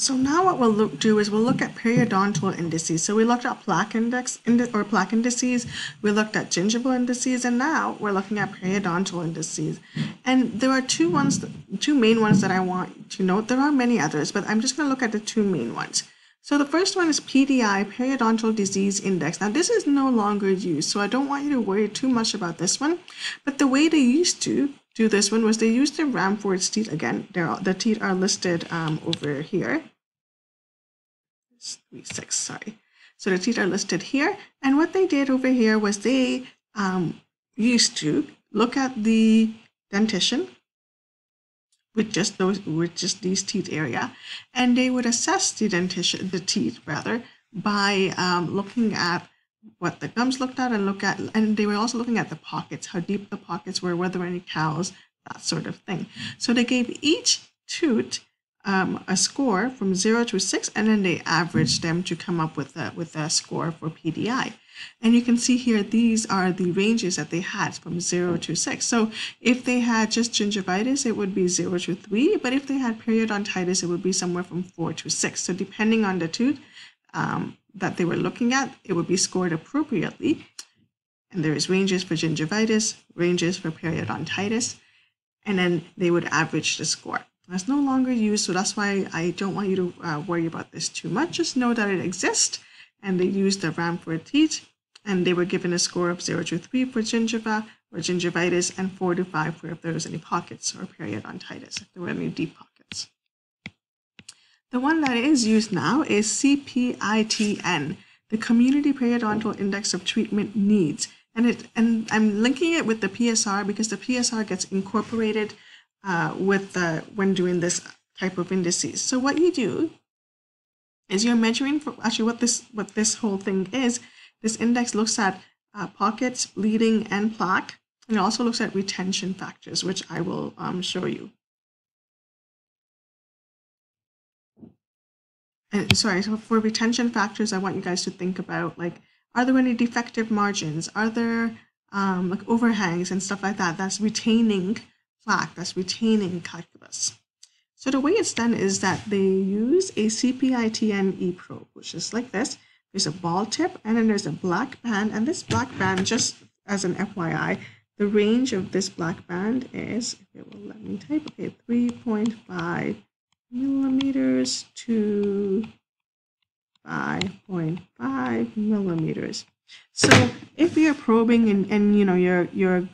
So now what we'll look, do is we'll look at periodontal indices. So we looked at plaque index indi- or plaque indices, we looked at gingival indices, and now we're looking at periodontal indices. And there are two ones, two main ones that I want to note. There are many others, but I'm just going to look at the two main ones. So the first one is PDI, Periodontal Disease Index. Now this is no longer used, so I don't want you to worry too much about this one. But the way they used to do this one was they used the Ramfjord's teeth again. They're, the teeth are listed um, over here. Three, six, sorry. So the teeth are listed here. And what they did over here was they um, used to look at the dentition with just those with just these teeth area and they would assess the dentition the teeth rather by um, looking at what the gums looked at and look at and they were also looking at the pockets how deep the pockets were whether any cows that sort of thing so they gave each tooth um, a score from zero to six and then they averaged them to come up with a with a score for pdi and you can see here, these are the ranges that they had from 0 to 6. So if they had just gingivitis, it would be 0 to 3. But if they had periodontitis, it would be somewhere from 4 to 6. So depending on the tooth um, that they were looking at, it would be scored appropriately. And there is ranges for gingivitis, ranges for periodontitis, and then they would average the score. That's no longer used, so that's why I don't want you to uh, worry about this too much. Just know that it exists and they used the Ramfjord teeth and they were given a score of 0 to 3 for gingiva or gingivitis and 4 to 5 for if there was any pockets or periodontitis, if there were any deep pockets. The one that is used now is CPITN, the Community Periodontal Index of Treatment Needs. And, it, and I'm linking it with the PSR because the PSR gets incorporated uh, with the, when doing this type of indices. So what you do is you're measuring for actually what this what this whole thing is. This index looks at uh, pockets, bleeding, and plaque, and it also looks at retention factors, which I will um, show you. And sorry, so for retention factors, I want you guys to think about like, are there any defective margins? Are there um, like overhangs and stuff like that? That's retaining plaque, that's retaining calculus. So the way it's done is that they use a CPITN e-probe, which is like this. There's a ball tip and then there's a black band. And this black band, just as an FYI, the range of this black band is, if it will let me type, okay, 3.5 millimeters to 5.5 millimeters. So if you're probing and, and you know you're you're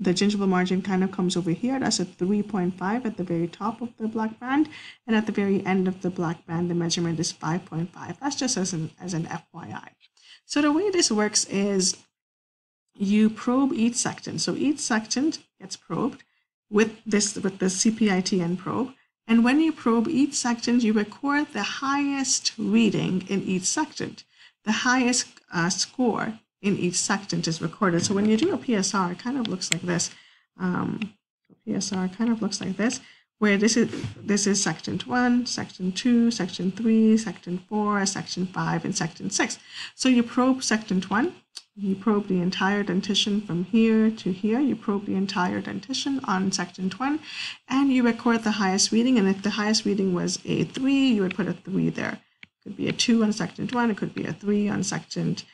the gingival margin kind of comes over here. That's a 3.5 at the very top of the black band. And at the very end of the black band, the measurement is 5.5. That's just as an, as an FYI. So the way this works is you probe each sextant. So each sextant gets probed with this with the CPITN probe. And when you probe each sextant, you record the highest reading in each sextant, the highest uh, score in each sextant is recorded. So when you do a PSR, it kind of looks like this. Um, PSR kind of looks like this, where this is this is sextant one, section two, section three, section four, section five, and section six. So you probe sextant one, you probe the entire dentition from here to here. You probe the entire dentition on sextant one, and you record the highest reading. And if the highest reading was a three, you would put a three there. It could be a two on sextant one. It could be a three on sextant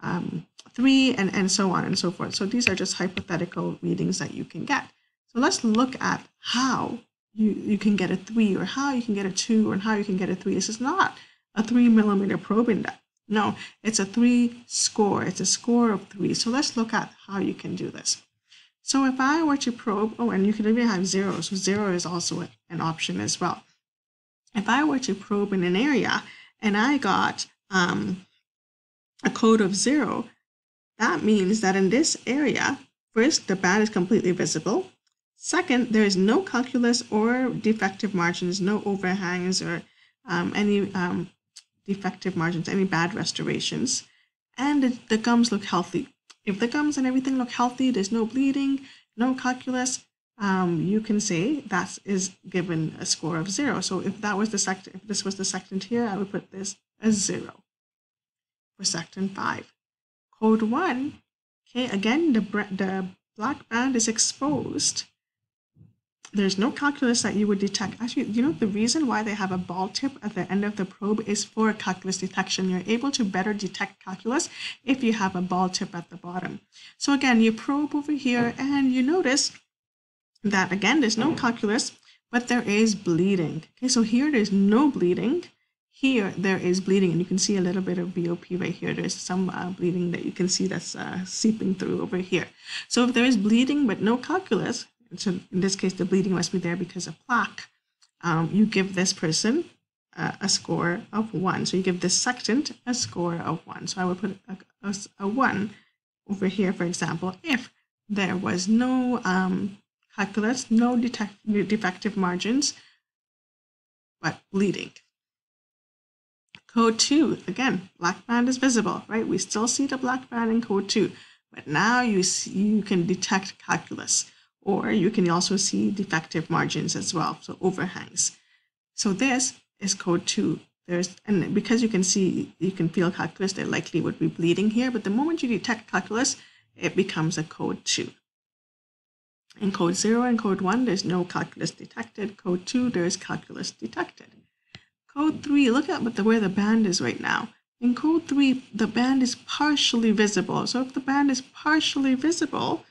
um, three, and, and so on and so forth. So these are just hypothetical readings that you can get. So let's look at how you, you can get a three or how you can get a two or how you can get a three. This is not a three millimeter probe index. No, it's a three score. It's a score of three. So let's look at how you can do this. So if I were to probe, oh, and you can even have zero. So zero is also an option as well. If I were to probe in an area and I got um, a code of zero, that means that in this area, first, the band is completely visible. Second, there is no calculus or defective margins, no overhangs or um, any um, defective margins, any bad restorations. And the, the gums look healthy. If the gums and everything look healthy, there's no bleeding, no calculus, um, you can say that is given a score of zero. So if that was the sect, if this was the sextant here, I would put this as zero for sextant five. Code 1, okay, again, the, the black band is exposed. There's no calculus that you would detect. Actually, you know, the reason why they have a ball tip at the end of the probe is for calculus detection. You're able to better detect calculus if you have a ball tip at the bottom. So again, you probe over here and you notice that again, there's no calculus, but there is bleeding. Okay, so here there's no bleeding. Here there is bleeding and you can see a little bit of BOP right here. There's some uh, bleeding that you can see that's uh, seeping through over here. So if there is bleeding but no calculus, so in this case, the bleeding must be there because of plaque. Um, you give this person uh, a score of one. So you give this second a score of one. So I would put a, a, a one over here, for example, if there was no um, calculus, no detect, defective margins, but bleeding. Code 2, again, black band is visible, right? We still see the black band in code 2, but now you, see, you can detect calculus or you can also see defective margins as well, so overhangs. So this is code two. There's and because you can see, you can feel calculus, there likely would be bleeding here, but the moment you detect calculus, it becomes a code two. In code zero and code one, there's no calculus detected. Code two, there's calculus detected. Code three, look at the, where the band is right now. In code three, the band is partially visible. So if the band is partially visible,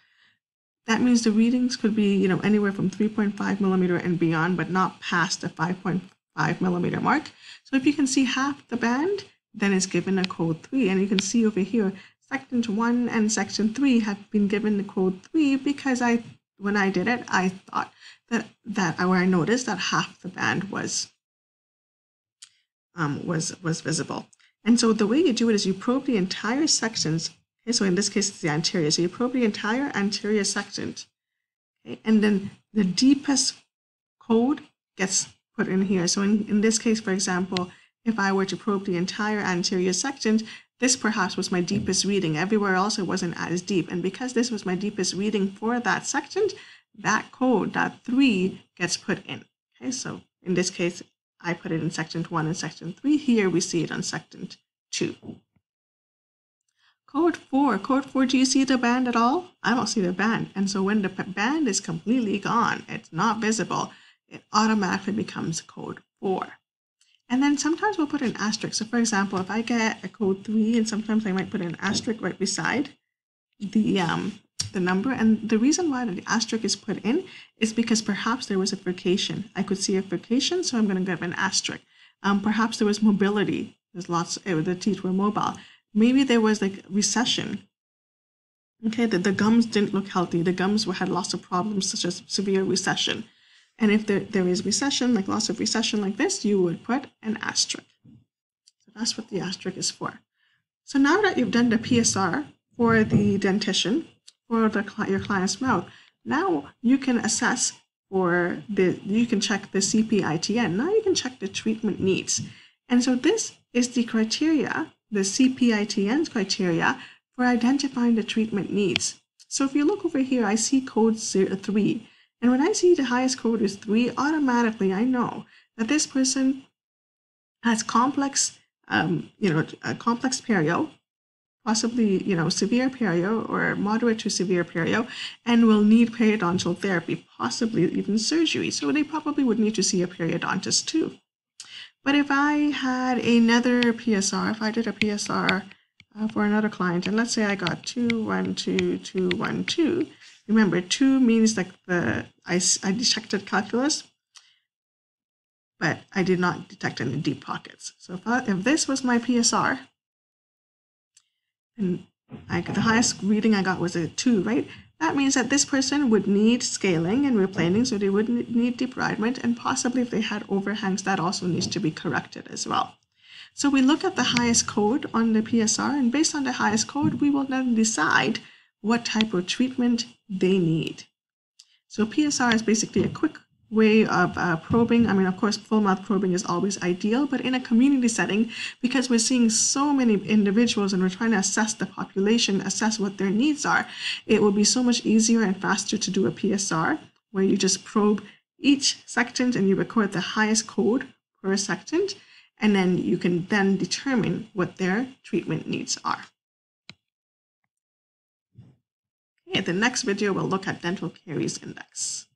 that means the readings could be, you know, anywhere from 3.5 millimeter and beyond, but not past the 5.5 millimeter mark. So if you can see half the band, then it's given a code 3. And you can see over here, section 1 and section 3 have been given the code 3 because I, when I did it, I thought that, that or I noticed that half the band was, um, was, was visible. And so the way you do it is you probe the entire sections Okay, so in this case, it's the anterior. So you probe the entire anterior section. Okay, and then the deepest code gets put in here. So in, in this case, for example, if I were to probe the entire anterior section, this perhaps was my deepest reading. Everywhere else it wasn't as deep. And because this was my deepest reading for that section, that code, that three, gets put in. Okay, so in this case, I put it in section one and section three. Here we see it on section two. Code 4. Code 4, do you see the band at all? I don't see the band. And so when the band is completely gone, it's not visible, it automatically becomes code 4. And then sometimes we'll put an asterisk. So for example, if I get a code 3 and sometimes I might put an asterisk right beside the um, the number. And the reason why the asterisk is put in is because perhaps there was a furcation. I could see a furcation, so I'm going to give an asterisk. Um, perhaps there was mobility. There's lots, eh, the teeth were mobile maybe there was like recession. Okay, the, the gums didn't look healthy. The gums were, had lots of problems, such as severe recession. And if there, there is recession, like loss of recession like this, you would put an asterisk. So that's what the asterisk is for. So now that you've done the PSR for the dentition, for the, your client's mouth, now you can assess for the, you can check the CPITN. Now you can check the treatment needs. And so this is the criteria the CPITN's criteria for identifying the treatment needs. So if you look over here, I see code 3. And when I see the highest code is 3, automatically I know that this person has complex, um, you know, a complex perio, possibly, you know, severe perio or moderate to severe perio, and will need periodontal therapy, possibly even surgery. So they probably would need to see a periodontist too. But if I had another PSR, if I did a PSR uh, for another client, and let's say I got 212212, remember 2 means like the I, I detected calculus, but I did not detect any deep pockets. So if, I, if this was my PSR, and I, the highest reading I got was a 2, right? That means that this person would need scaling and replaning, so they would need debridement, and possibly if they had overhangs, that also needs to be corrected as well. So we look at the highest code on the PSR, and based on the highest code, we will then decide what type of treatment they need. So PSR is basically a quick way of uh, probing. I mean, of course, full mouth probing is always ideal, but in a community setting, because we're seeing so many individuals and we're trying to assess the population, assess what their needs are, it will be so much easier and faster to do a PSR where you just probe each sextant and you record the highest code per sextant, and then you can then determine what their treatment needs are. Okay, the next video, we'll look at dental caries index.